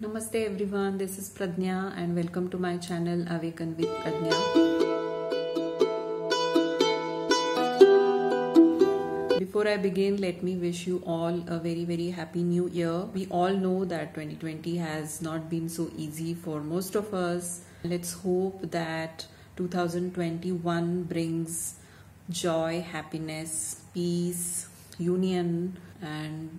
Namaste everyone, this is Pradnya and welcome to my channel Awaken with Pradnya. Before I begin, let me wish you all a very very happy new year. We all know that 2020 has not been so easy for most of us. Let's hope that 2021 brings joy, happiness, peace, union and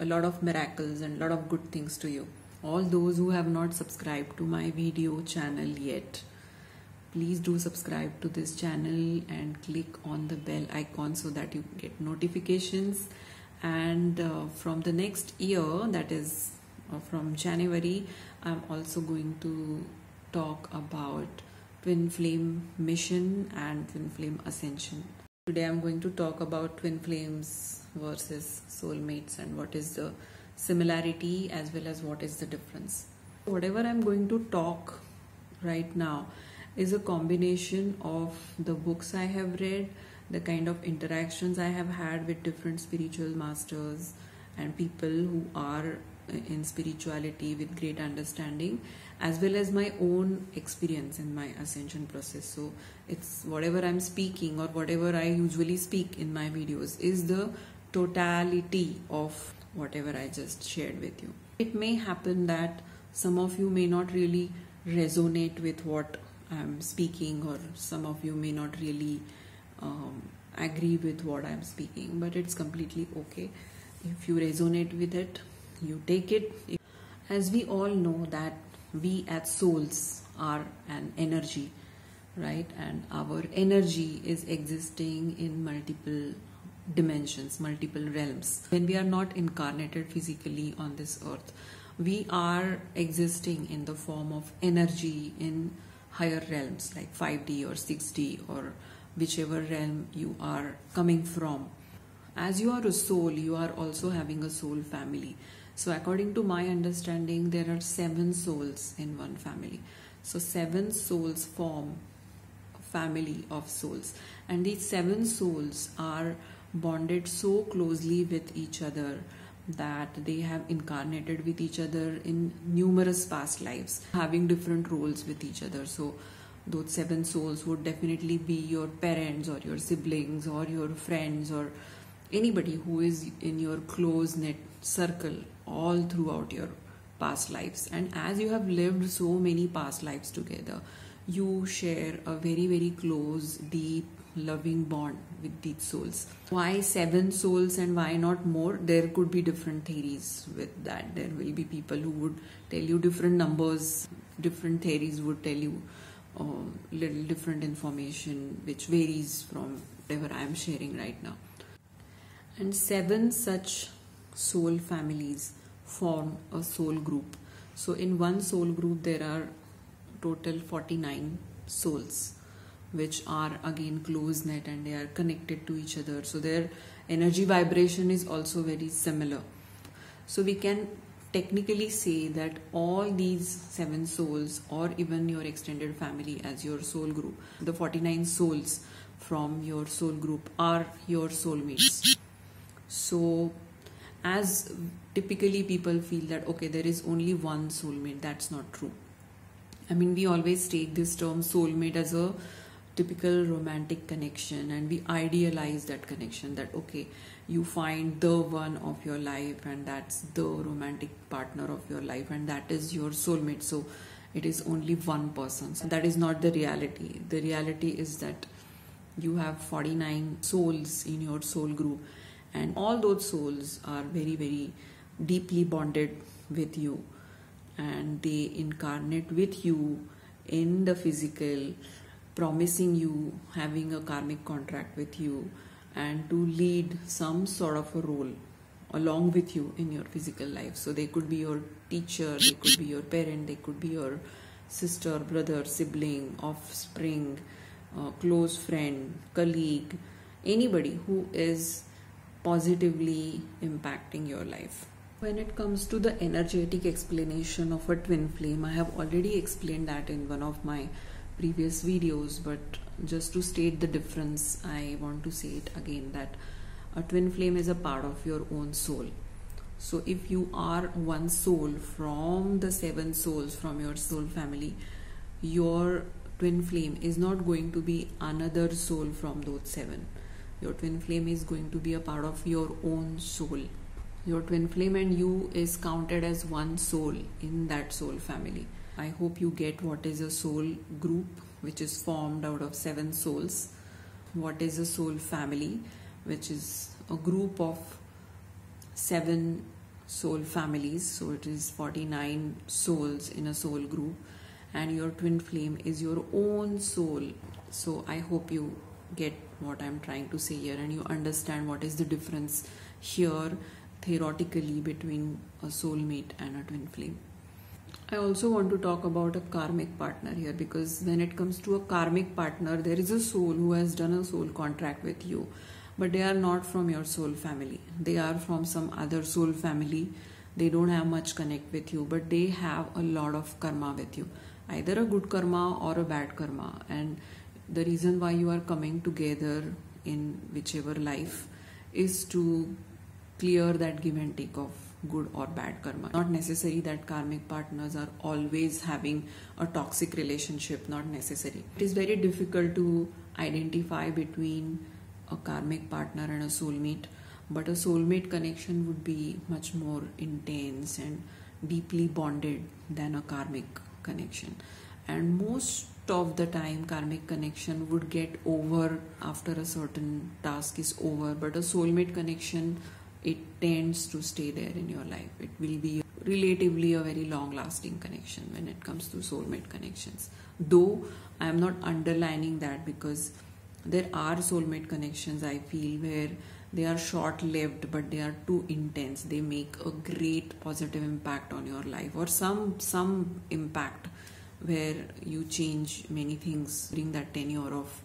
a lot of miracles and a lot of good things to you all those who have not subscribed to my video channel yet please do subscribe to this channel and click on the bell icon so that you get notifications. And uh, from the next year that is uh, from January I'm also going to talk about twin flame mission and twin flame ascension. Today I'm going to talk about twin flames versus soulmates and what is the similarity as well as what is the difference. Whatever I'm going to talk right now is a combination of the books I have read, the kind of interactions I have had with different spiritual masters and people who are in spirituality with great understanding as well as my own experience in my ascension process so it's whatever i'm speaking or whatever i usually speak in my videos is the totality of whatever I just shared with you. It may happen that some of you may not really resonate with what I'm speaking, or some of you may not really um, agree with what I'm speaking, but it's completely okay. If you resonate with it, you take it. As we all know, that we as souls are an energy, right? And our energy is existing in multiple dimensions, multiple realms. When we are not incarnated physically on this earth, we are existing in the form of energy in higher realms like 5D or 6D or whichever realm you are coming from. As you are a soul, you are also having a soul family. So, according to my understanding, there are seven souls in one family. So, seven souls form a family of souls, and these seven souls are bonded so closely with each other that they have incarnated with each other in numerous past lives, having different roles with each other. So, those seven souls would definitely be your parents or your siblings or your friends or anybody who is in your close knit circle all throughout your past lives. And as you have lived so many past lives together, you share a very, very close, deep, loving bond with these souls. Why seven souls and why not more? There could be different theories with that. There will be people who would tell you different numbers, different theories would tell you um, little different information which varies from whatever I am sharing right now. And seven such soul families form a soul group. So in one soul group there are total 49 souls which are again close net and they are connected to each other. So their energy vibration is also very similar. So we can technically say that all these seven souls or even your extended family as your soul group the 49 souls from your soul group are your soulmates. So as typically people feel that okay there is only one soulmate that's not true. I mean we always take this term soulmate as a typical romantic connection and we idealize that connection that okay you find the one of your life and that's the romantic partner of your life and that is your soulmate. So it is only one person. So that is not the reality. The reality is that you have 49 souls in your soul group and all those souls are very very deeply bonded with you and they incarnate with you in the physical promising you having a karmic contract with you and to lead some sort of a role along with you in your physical life. So they could be your teacher they could be your parent they could be your sister brother sibling offspring uh, close friend colleague anybody who is positively impacting your life. When it comes to the energetic explanation of a twin flame i have already explained that in one of my previous videos but just to state the difference I want to say it again that a twin flame is a part of your own soul. So if you are one soul from the seven souls from your soul family your twin flame is not going to be another soul from those seven. Your twin flame is going to be a part of your own soul. Your twin flame and you is counted as one soul in that soul family i hope you get what is a soul group which is formed out of seven souls. What is a soul family which is a group of seven soul families. So it is 49 souls in a soul group. And your twin flame is your own soul. So i hope you get what i'm trying to say here. And you understand what is the difference here theoretically between a soulmate and a twin flame I also want to talk about a karmic partner here because when it comes to a karmic partner, there is a soul who has done a soul contract with you, but they are not from your soul family. They are from some other soul family. They don't have much connect with you, but they have a lot of karma with you, either a good karma or a bad karma. And the reason why you are coming together in whichever life is to clear that give and take of good or bad karma. Not necessary that karmic partners are always having a toxic relationship, not necessary. It is very difficult to identify between a karmic partner and a soulmate, but a soulmate connection would be much more intense and deeply bonded than a karmic connection. And most of the time, karmic connection would get over after a certain task is over, but a soulmate connection it tends to stay there in your life. It will be relatively a very long lasting connection when it comes to soulmate connections. Though I am not underlining that because there are soulmate connections I feel where they are short lived but they are too intense. They make a great positive impact on your life or some some impact where you change many things during that tenure of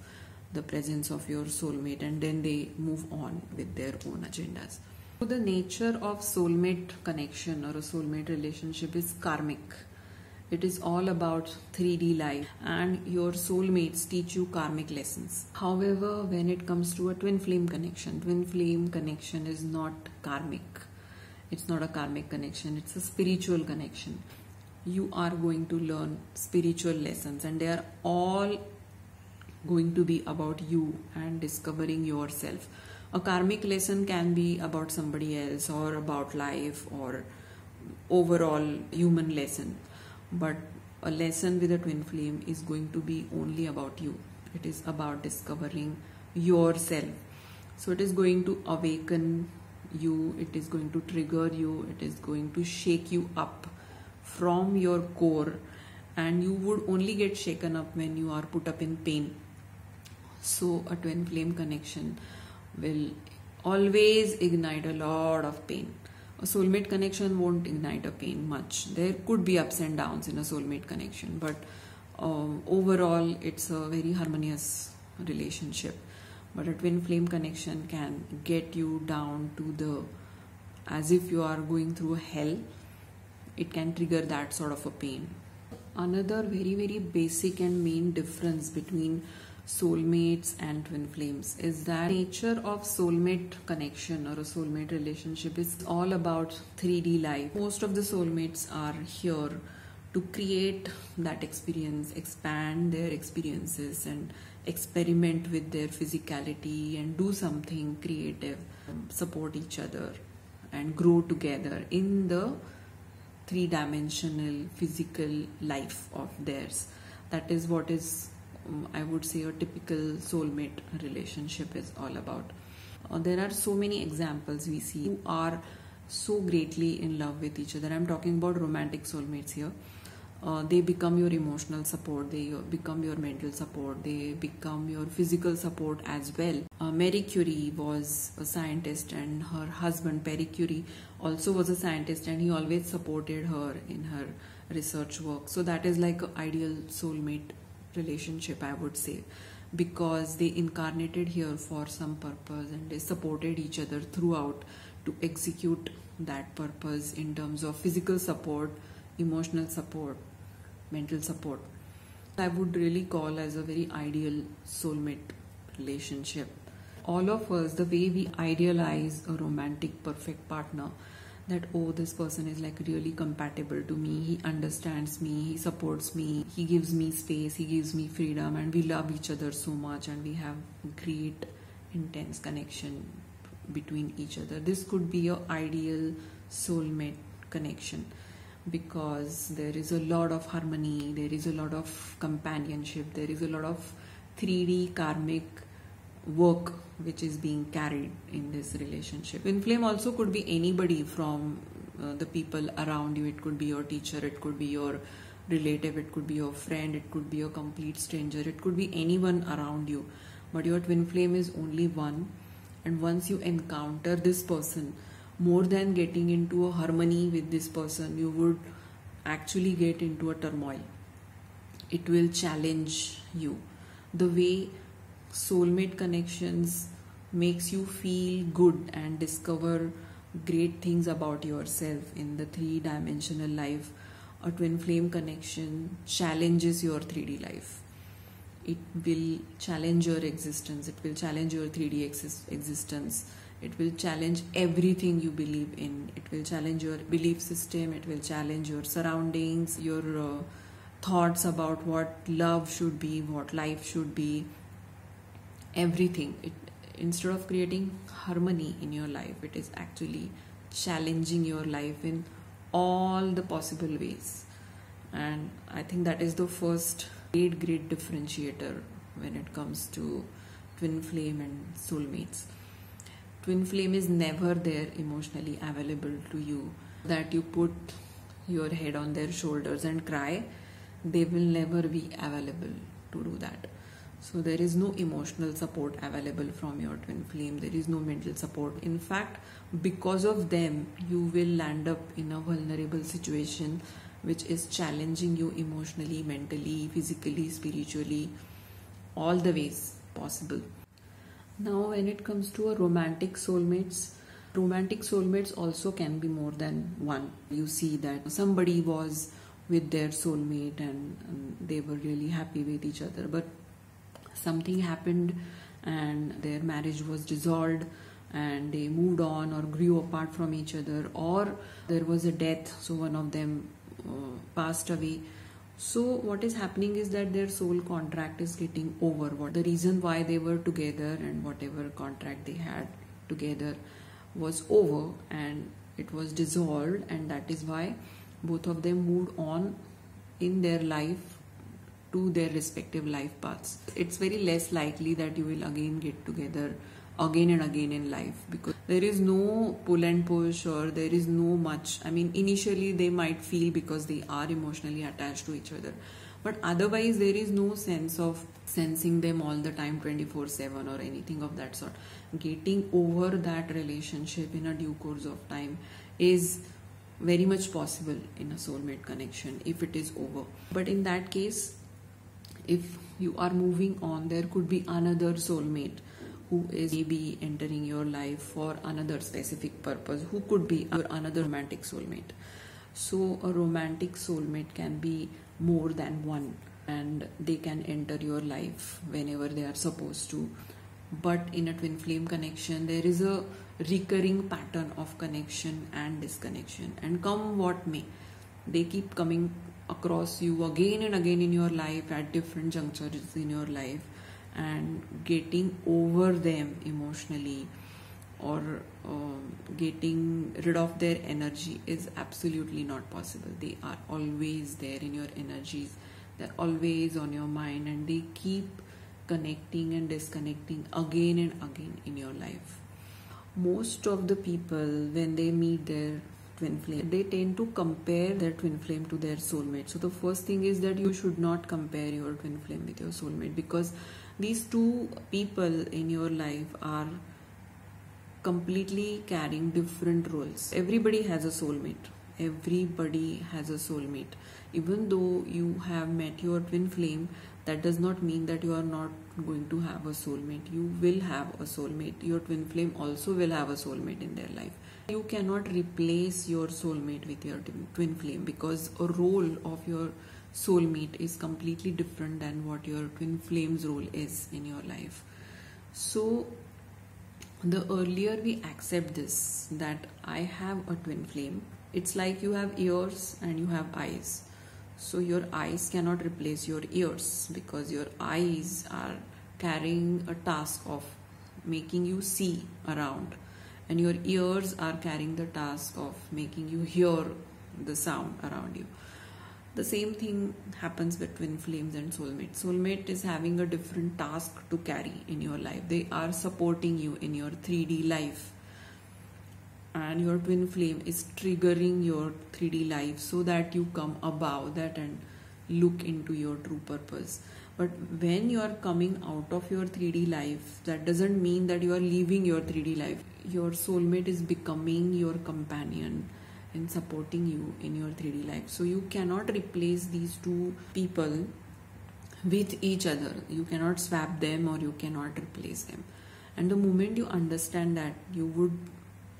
the presence of your soulmate and then they move on with their own agendas. So the nature of soulmate connection or a soulmate relationship is karmic. It is all about 3D life and your soulmates teach you karmic lessons. However, when it comes to a twin flame connection, twin flame connection is not karmic. It's not a karmic connection, it's a spiritual connection. You are going to learn spiritual lessons and they are all going to be about you and discovering yourself a karmic lesson can be about somebody else or about life or overall human lesson. But a lesson with a twin flame is going to be only about you. It is about discovering yourself. So it is going to awaken you it is going to trigger you it is going to shake you up from your core. And you would only get shaken up when you are put up in pain. So a twin flame connection will always ignite a lot of pain. A soulmate connection won't ignite a pain much. There could be ups and downs in a soulmate connection, but um, overall, it's a very harmonious relationship. But a twin flame connection can get you down to the as if you are going through a hell. It can trigger that sort of a pain. Another very, very basic and main difference between soulmates and twin flames is that nature of soulmate connection or a soulmate relationship is all about 3D life. Most of the soulmates are here to create that experience, expand their experiences and experiment with their physicality and do something creative, support each other and grow together in the three dimensional physical life of theirs. That is what is I would say a typical soulmate relationship is all about. Uh, there are so many examples we see who are so greatly in love with each other. I'm talking about romantic soulmates here. Uh, they become your emotional support, they become your mental support, they become your physical support as well. Uh, Marie Curie was a scientist, and her husband, Pierre Curie, also was a scientist, and he always supported her in her research work. So, that is like an ideal soulmate relationship, I would say, because they incarnated here for some purpose and they supported each other throughout to execute that purpose in terms of physical support, emotional support, mental support. I would really call as a very ideal soulmate relationship. All of us, the way we idealize a romantic perfect partner, that oh this person is like really compatible to me. He understands me. He supports me. He gives me space. He gives me freedom. And we love each other so much. And we have great intense connection between each other. This could be your ideal soulmate connection because there is a lot of harmony. There is a lot of companionship. There is a lot of 3d karmic work which is being carried in this relationship. Twin flame also could be anybody from uh, the people around you. It could be your teacher, it could be your relative, it could be your friend, it could be a complete stranger, it could be anyone around you. But your twin flame is only one. And once you encounter this person, more than getting into a harmony with this person, you would actually get into a turmoil. It will challenge you. The way soulmate connections makes you feel good and discover great things about yourself in the three dimensional life. A twin flame connection challenges your 3d life. It will challenge your existence. It will challenge your 3d existence. It will challenge everything you believe in. It will challenge your belief system. It will challenge your surroundings your uh, thoughts about what love should be what life should be everything. It, instead of creating harmony in your life it is actually challenging your life in all the possible ways. And i think that is the first great great differentiator when it comes to twin flame and soulmates. Twin flame is never there emotionally available to you that you put your head on their shoulders and cry. They will never be available to do that so there is no emotional support available from your twin flame. There is no mental support. In fact, because of them, you will land up in a vulnerable situation which is challenging you emotionally, mentally, physically, spiritually, all the ways possible. Now, when it comes to a romantic soulmates, romantic soulmates also can be more than one. You see that somebody was with their soulmate and, they were really happy with each other, but something happened and their marriage was dissolved and they moved on or grew apart from each other or there was a death so one of them uh, passed away. So what is happening is that their soul contract is getting over. What the reason why they were together and whatever contract they had together was over and it was dissolved and that is why both of them moved on in their life to their respective life paths. It's very less likely that you will again get together again and again in life because there is no pull and push or there is no much. I mean, initially they might feel because they are emotionally attached to each other, but otherwise there is no sense of sensing them all the time 24 7 or anything of that sort. Getting over that relationship in a due course of time is very much possible in a soulmate connection if it is over. But in that case, if you are moving on there could be another soulmate who is maybe entering your life for another specific purpose who could be another romantic soulmate. So a romantic soulmate can be more than one and they can enter your life whenever they are supposed to. But in a twin flame connection there is a recurring pattern of connection and disconnection. And come what may they keep coming across you again and again in your life at different junctures in your life and getting over them emotionally or uh, getting rid of their energy is absolutely not possible. They are always there in your energies. They're always on your mind and they keep connecting and disconnecting again and again in your life. Most of the people when they meet their twin flame. They tend to compare their twin flame to their soulmate. So the first thing is that you should not compare your twin flame with your soulmate because these two people in your life are completely carrying different roles. Everybody has a soulmate. Everybody has a soulmate. Even though you have met your twin flame that does not mean that you are not going to have a soulmate. You will have a soulmate. Your twin flame also will have a soulmate in their life you cannot replace your soulmate with your twin flame because a role of your soulmate is completely different than what your twin flame's role is in your life so the earlier we accept this that I have a twin flame, it's like you have ears and you have eyes. So your eyes cannot replace your ears because your eyes are carrying a task of making you see around and your ears are carrying the task of making you hear the sound around you. The same thing happens with twin flames and soulmate soulmate is having a different task to carry in your life. They are supporting you in your 3d life. And your twin flame is triggering your 3d life so that you come above that and look into your true purpose. But when you are coming out of your 3d life that doesn't mean that you are leaving your 3d life your soulmate is becoming your companion and supporting you in your 3d life. So you cannot replace these two people with each other. You cannot swap them or you cannot replace them. And the moment you understand that you would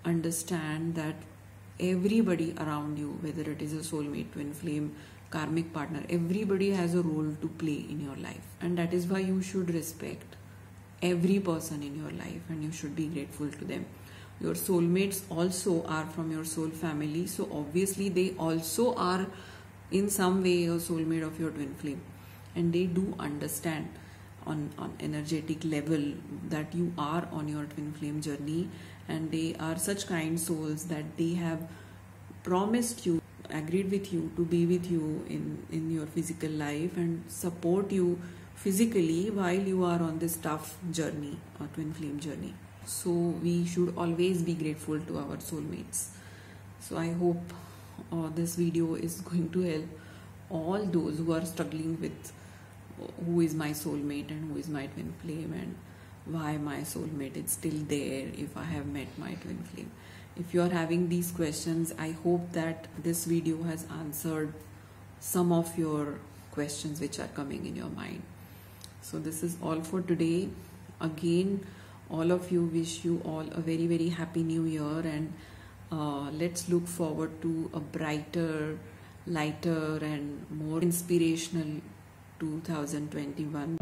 understand that everybody around you whether it is a soulmate twin flame karmic partner everybody has a role to play in your life. And that is why you should respect every person in your life and you should be grateful to them. Your soulmates also are from your soul family so obviously they also are in some way a soulmate of your twin flame. And they do understand on on energetic level that you are on your twin flame journey and they are such kind souls that they have promised you agreed with you to be with you in, in your physical life and support you physically while you are on this tough journey or twin flame journey. So we should always be grateful to our soulmates. So I hope uh, this video is going to help all those who are struggling with who is my soulmate and who is my twin flame and why my soulmate is still there if I have met my twin flame if you are having these questions i hope that this video has answered some of your questions which are coming in your mind so this is all for today. Again all of you wish you all a very very happy new year and uh, let's look forward to a brighter lighter and more inspirational 2021